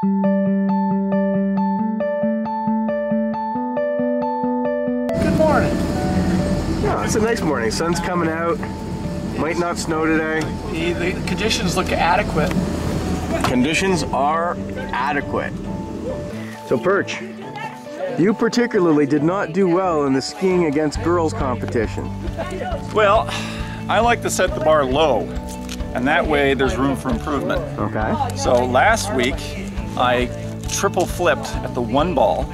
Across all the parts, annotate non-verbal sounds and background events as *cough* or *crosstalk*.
Good morning. Yeah, it's a nice morning. Sun's coming out. Might not snow today. The, the conditions look adequate. Conditions are adequate. So Perch, you particularly did not do well in the skiing against girls competition. Well, I like to set the bar low, and that way there's room for improvement. Okay. So last week, I triple flipped at the one ball.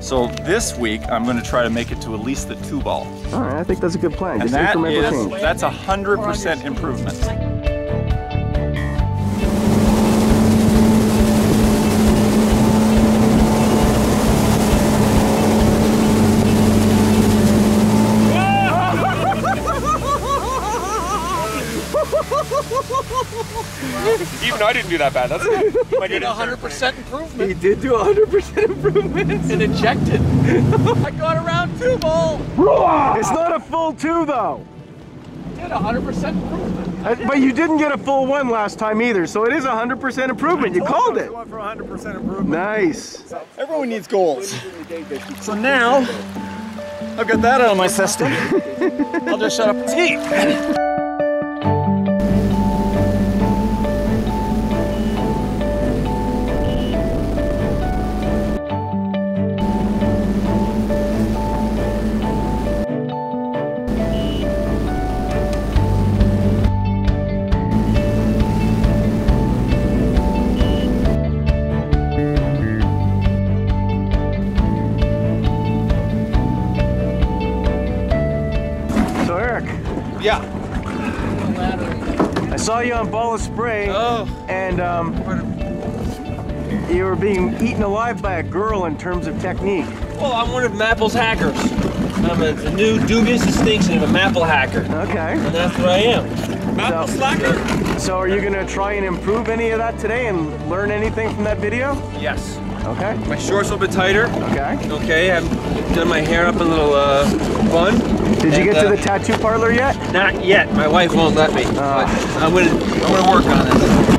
So this week, I'm going to try to make it to at least the two ball. All right, I think that's a good plan. And Just that is, that's a 100% improvement. *laughs* Even I didn't do that bad. That's good. I Did 100% improvement He did do 100% improvement. and ejected. *laughs* I got around two ball. It's not a full two though. Did 100% improvement. Uh, But you didn't get a full one last time either, so it is 100% improvement. You called it. Going for 100% improvement. Nice. Everyone needs goals. So now, I've got that out of my system. *laughs* I'll just shut up and ski. Yeah. I saw you on Ball of Spray, Oh. and um, you were being eaten alive by a girl in terms of technique. Well, I'm one of Mapple's hackers. I'm a, the new dubious distinction of a Mapple hacker, Okay. and that's what I am. Mapple So- slacker? So are you gonna try and improve any of that today and learn anything from that video? Yes. Okay. My shorts a little bit tighter. Okay. Okay, I've done my hair up a little uh, bun. Did you get to uh, the tattoo parlor yet? Not yet. My wife won't let me. But I'm gonna, I'm gonna work on it.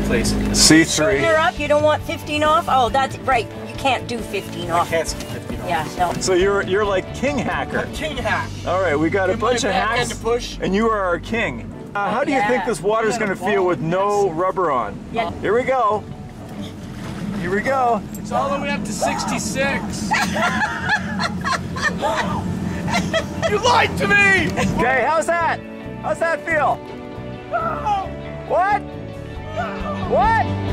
C3, please. C3. You're up. You don't want 15 off? Oh, that's right. You can't do 15 off. Can't ski 50 Yeah, no. So you're you're like king hacker. King hack. All right, we got a Give my bunch of hacks, to push. and you are our king. Uh, how do you think this water's gonna feel with no rubber on? Yeah. Here we go. Here we go. It's all the way up to 66. *laughs* you lied to me! Okay, how's that? How's that feel? What? What?